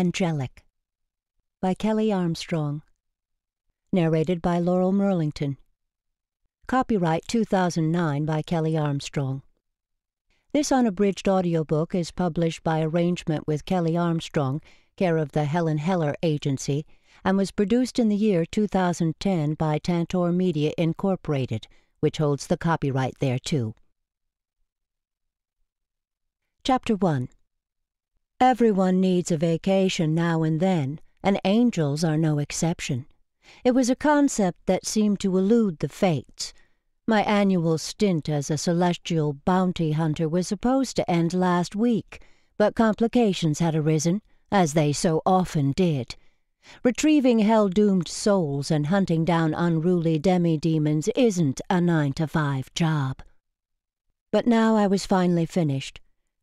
Angelic by Kelley Armstrong. Narrated by Laural Merlington. Copyright 2009 by Kelley Armstrong. This unabridged audiobook is published by arrangement with Kelley Armstrong, care of the Helen Heller Agency, and was produced in the year 2010 by Tantor Media Incorporated, which holds the copyright thereto. Chapter 1 Everyone needs a vacation now and then, and angels are no exception. It was a concept that seemed to elude the fates. My annual stint as a celestial bounty hunter was supposed to end last week, but complications had arisen, as they so often did. Retrieving hell-doomed souls and hunting down unruly demi-demons isn't a nine-to-five job. But now I was finally finished.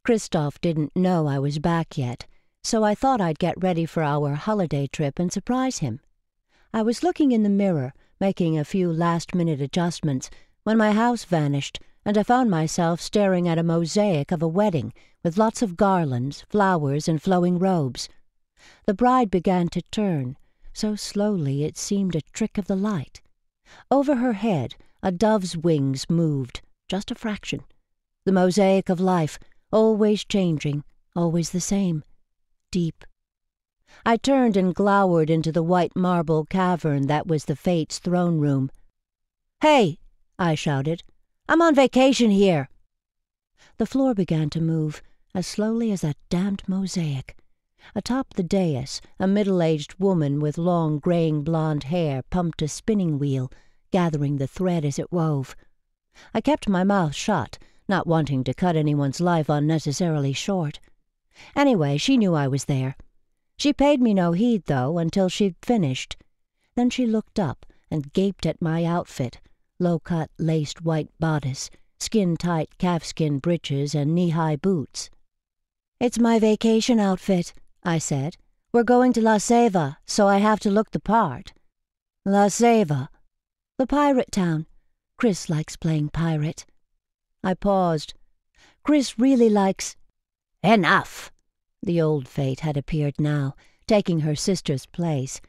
Kristof didn't know I was back yet, so I thought I'd get ready for our holiday trip and surprise him. I was looking in the mirror, making a few last-minute adjustments, when my house vanished, and I found myself staring at a mosaic of a wedding with lots of garlands, flowers, and flowing robes. The bride began to turn, so slowly it seemed a trick of the light. Over her head, a dove's wings moved, just a fraction. The mosaic of life, always changing, always the same, deep. I turned and glowered into the white marble cavern that was the Fates' throne room. Hey! I shouted. I'm on vacation here. The floor began to move, as slowly as that damned mosaic. Atop the dais, a middle-aged woman with long graying blonde hair pumped a spinning wheel, gathering the thread as it wove. I kept my mouth shut, not wanting to cut anyone's life unnecessarily short. Anyway, she knew I was there. She paid me no heed, though, until she'd finished. Then she looked up and gaped at my outfit low-cut laced white bodice, skin-tight calfskin breeches, and knee-high boots. It's my vacation outfit, I said. We're going to La Seva, so I have to look the part. La Seva? The pirate town. Chris likes playing pirate. I paused. Chris really likes... Enough! The old fate had appeared now, taking her sister's place.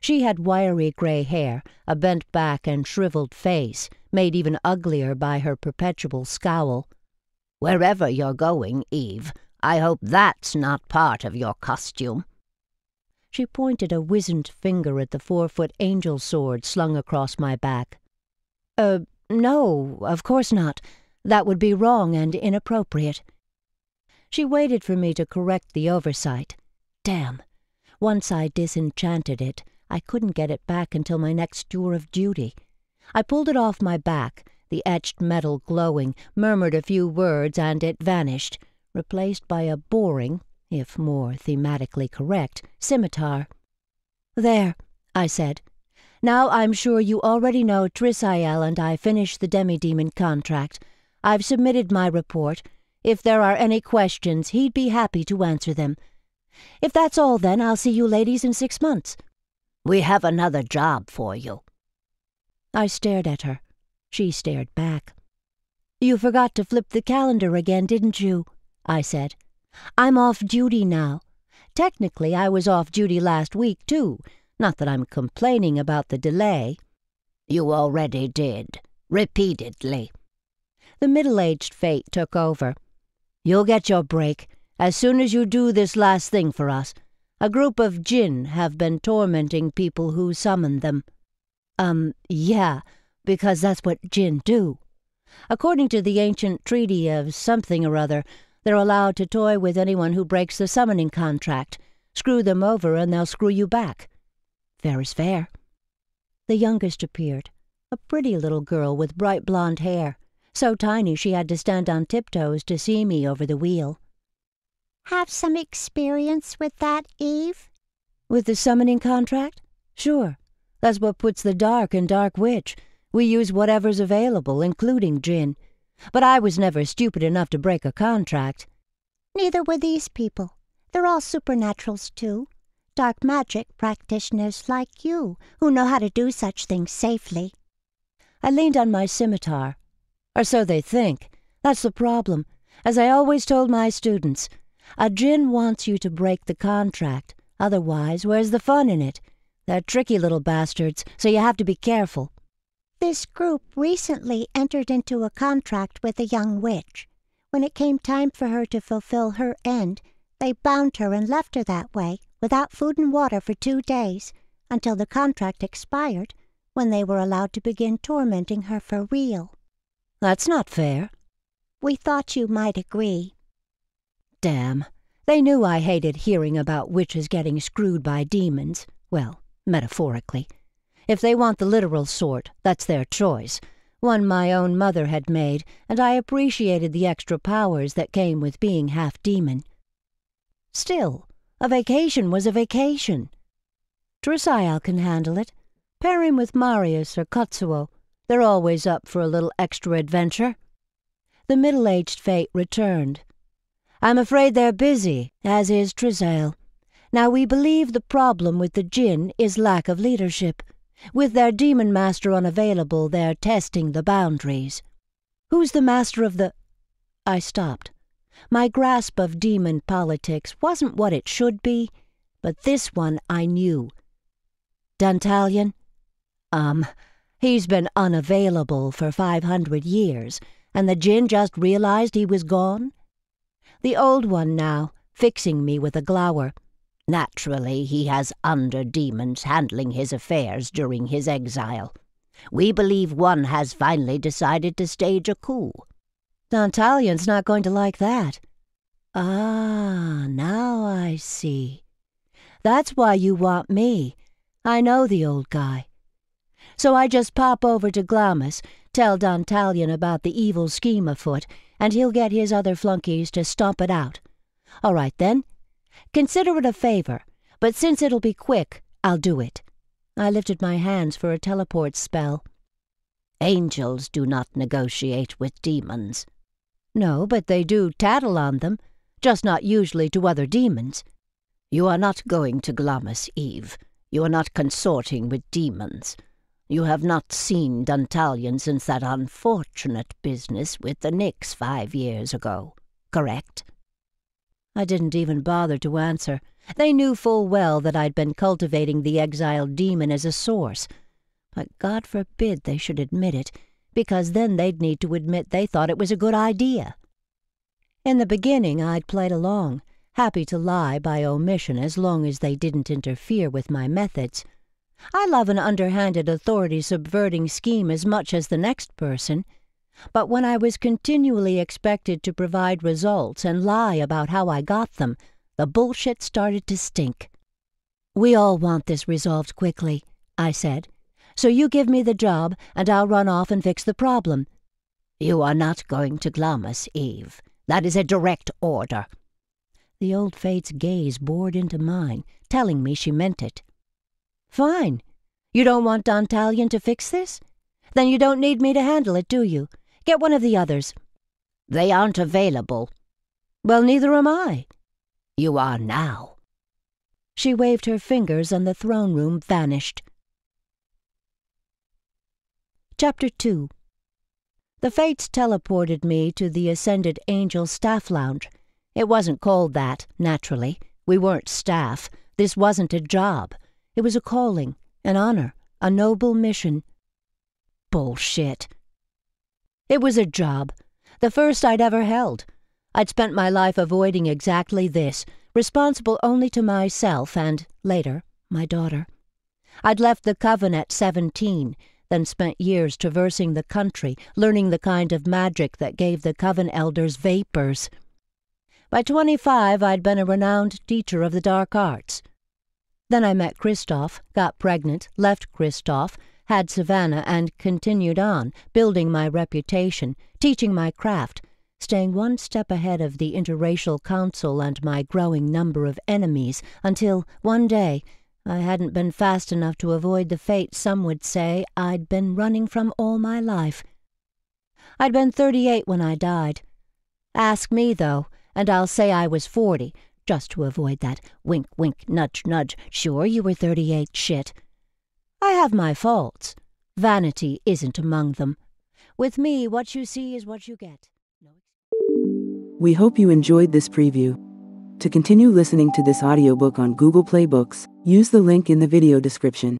She had wiry gray hair, a bent back and shriveled face, made even uglier by her perpetual scowl. Wherever you're going, Eve, I hope that's not part of your costume. She pointed a wizened finger at the four-foot angel sword slung across my back. Uh, no, of course not. That would be wrong and inappropriate. She waited for me to correct the oversight. Damn. Once I disenchanted it, I couldn't get it back until my next tour of duty. I pulled it off my back, the etched metal glowing, murmured a few words, and it vanished, replaced by a boring, if more thematically correct, scimitar. There, I said. Now I'm sure you already know Trsiel and I finished the demi-demon contract. I've submitted my report. If there are any questions, he'd be happy to answer them. If that's all, then, I'll see you ladies in six months. We have another job for you. I stared at her. She stared back. You forgot to flip the calendar again, didn't you? I said. I'm off duty now. Technically, I was off duty last week, too. Not that I'm complaining about the delay. You already did. Repeatedly. The middle-aged fate took over. You'll get your break as soon as you do this last thing for us. A group of jinn have been tormenting people who summoned them. Um, yeah, because that's what jinn do. According to the ancient treaty of something or other, they're allowed to toy with anyone who breaks the summoning contract. Screw them over and they'll screw you back. Fair is fair. The youngest appeared, a pretty little girl with bright blonde hair, so tiny she had to stand on tiptoes to see me over the wheel. Have some experience with that, Eve? With the summoning contract? Sure. That's what puts the dark in Dark Witch. We use whatever's available, including jinn. But I was never stupid enough to break a contract. Neither were these people. They're all supernaturals, too. Dark magic practitioners like you, who know how to do such things safely. I leaned on my scimitar. Or so they think. That's the problem. As I always told my students, a jinn wants you to break the contract. Otherwise, where's the fun in it? They're tricky little bastards, so you have to be careful. This group recently entered into a contract with a young witch. When it came time for her to fulfill her end, they bound her and left her that way, without food and water for two days, until the contract expired, when they were allowed to begin tormenting her for real. That's not fair. We thought you might agree. Damn. They knew I hated hearing about witches getting screwed by demons. Well, metaphorically. If they want the literal sort, that's their choice. One my own mother had made, and I appreciated the extra powers that came with being half demon. Still, a vacation was a vacation. Trsiel can handle it. Pair him with Marius or Katsuo. They're always up for a little extra adventure. The middle-aged fate returned. I'm afraid they're busy, as is Trsiel. Now we believe the problem with the Jinn is lack of leadership. With their demon master unavailable, they're testing the boundaries. Who's the master of the... I stopped. My grasp of demon politics wasn't what it should be, but this one I knew. Dantalion? Um, he's been unavailable for five hundred years, and the Jinn just realized he was gone? The old one now, fixing me with a glower. Naturally, he has under demons handling his affairs during his exile. We believe one has finally decided to stage a coup. Dantalion's not going to like that. Ah, now I see. That's why you want me. I know the old guy. So I just pop over to Glamis, tell Don Dantalion about the evil scheme afoot, and he'll get his other flunkies to stomp it out. All right, then. Consider it a favor, but since it'll be quick, I'll do it. I lifted my hands for a teleport spell. Angels do not negotiate with demons. No, but they do tattle on them, just not usually to other demons. You are not going to Glamis, Eve. You are not consorting with demons. You have not seen Dantalion since that unfortunate business with the Nix five years ago, correct? I didn't even bother to answer. They knew full well that I'd been cultivating the exiled demon as a source. But God forbid they should admit it, because then they'd need to admit they thought it was a good idea. In the beginning, I'd played along, happy to lie by omission as long as they didn't interfere with my methods. I love an underhanded authority subverting scheme as much as the next person, but when I was continually expected to provide results and lie about how I got them, the bullshit started to stink. We all want this resolved quickly, I said. So you give me the job, and I'll run off and fix the problem. You are not going to Glamis, Eve. That is a direct order. The old fate's gaze bored into mine, telling me she meant it. Fine. You don't want Dantalion to fix this? Then you don't need me to handle it, do you? Get one of the others. They aren't available. Well, neither am I. You are now. She waved her fingers and the throne room vanished. Chapter 2 The Fates teleported me to the Ascended Angel Staff Lounge. It wasn't called that, naturally. We weren't staff. This wasn't a job. It was a calling, an honor, a noble mission. Bullshit. It was a job, the first I'd ever held. I'd spent my life avoiding exactly this, responsible only to myself and, later, my daughter. I'd left the Coven at seventeen, then spent years traversing the country, learning the kind of magic that gave the Coven elders vapors. By twenty-five, I'd been a renowned teacher of the dark arts. Then I met Kristof, got pregnant, left Kristof, had Savannah, and continued on, building my reputation, teaching my craft, staying one step ahead of the interracial council and my growing number of enemies, until, one day, I hadn't been fast enough to avoid the fate some would say I'd been running from all my life. I'd been thirty-eight when I died. Ask me, though, and I'll say I was forty, just to avoid that wink, wink, nudge, nudge, sure you were thirty-eight shit. I have my faults. Vanity isn't among them. With me, what you see is what you get. We hope you enjoyed this preview. To continue listening to this audiobook on Google Play Books, use the link in the video description.